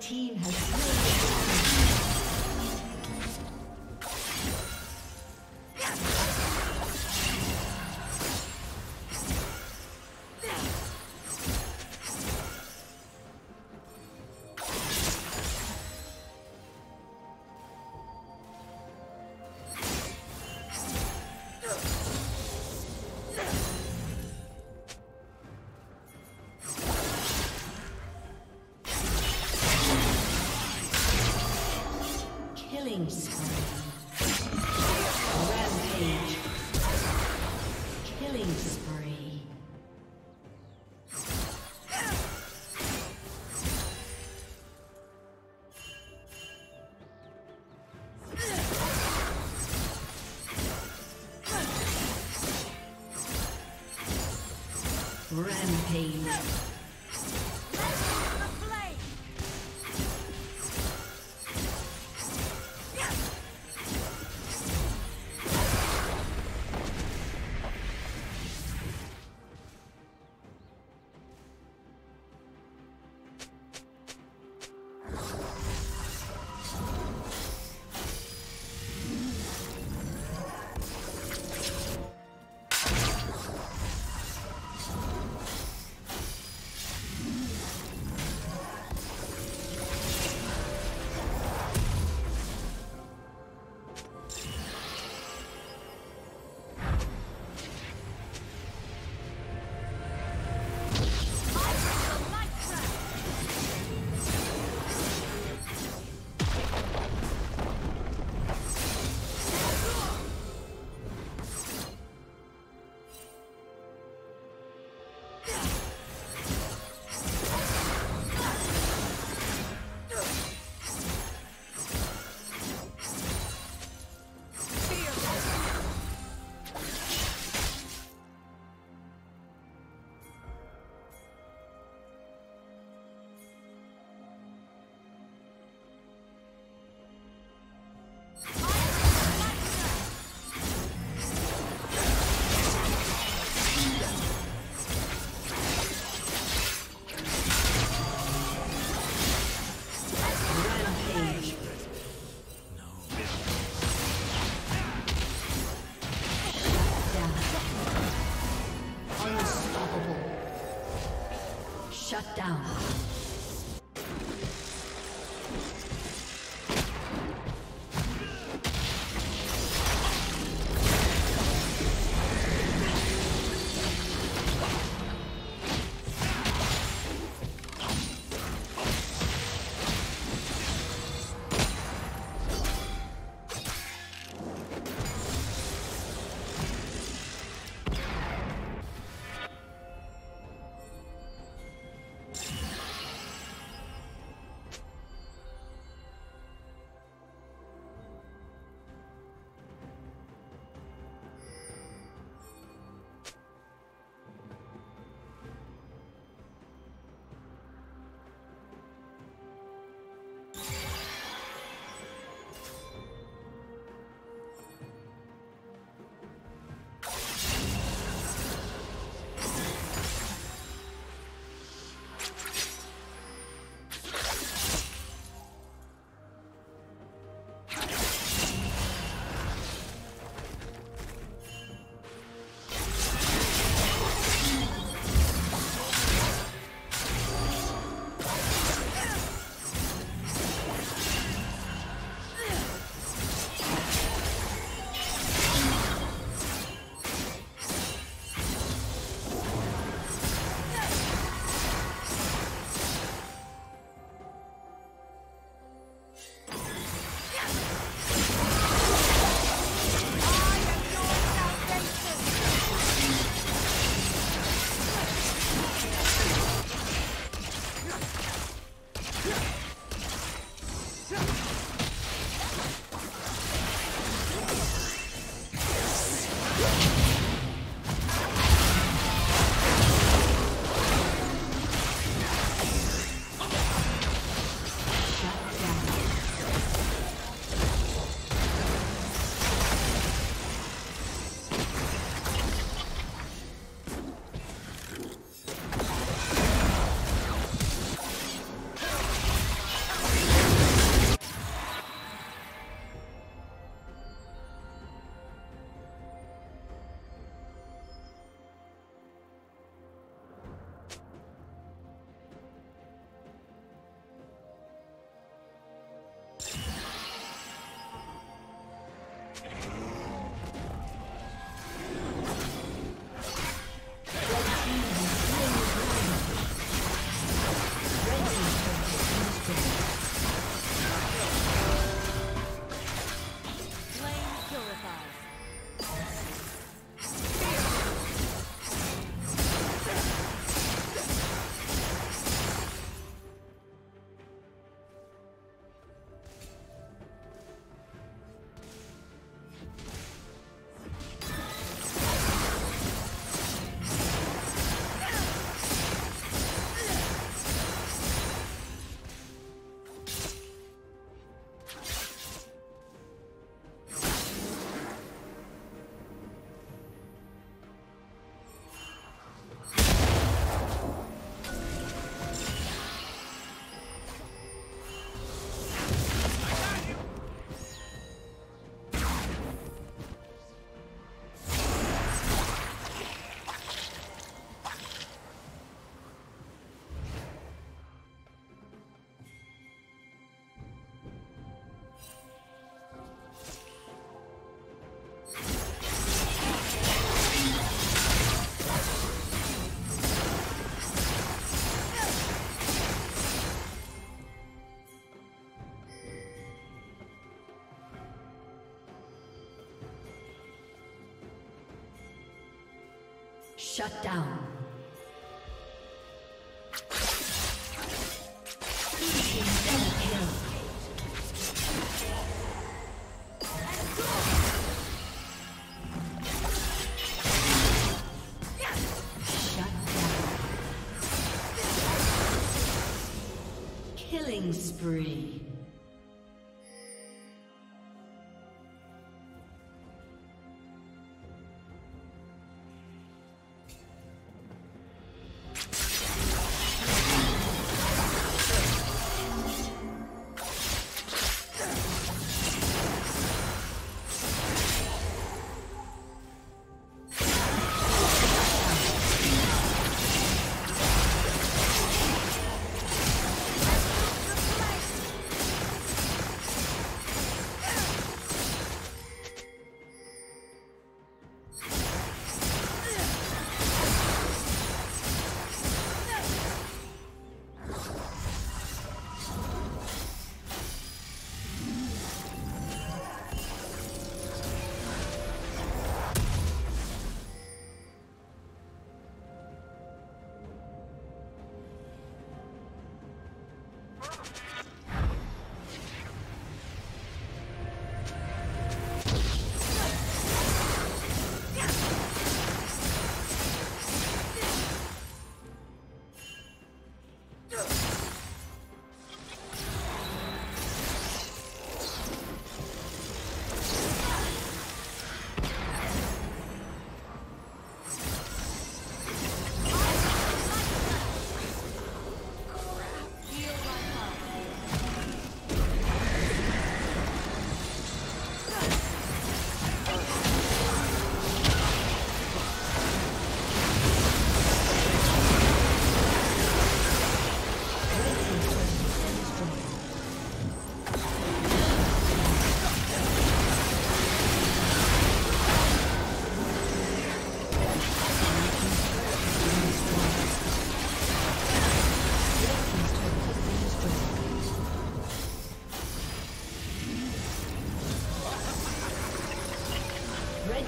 Team has Rampage. Shut down. Shut down.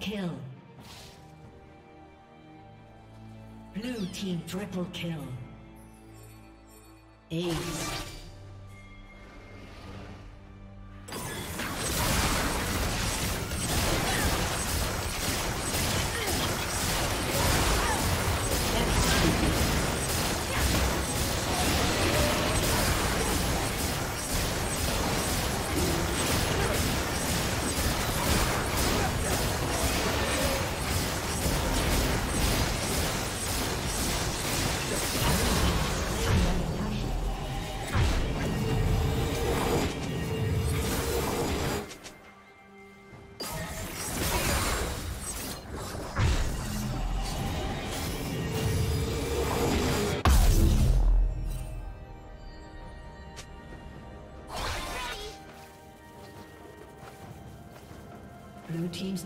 Kill. Blue team triple kill. Ace.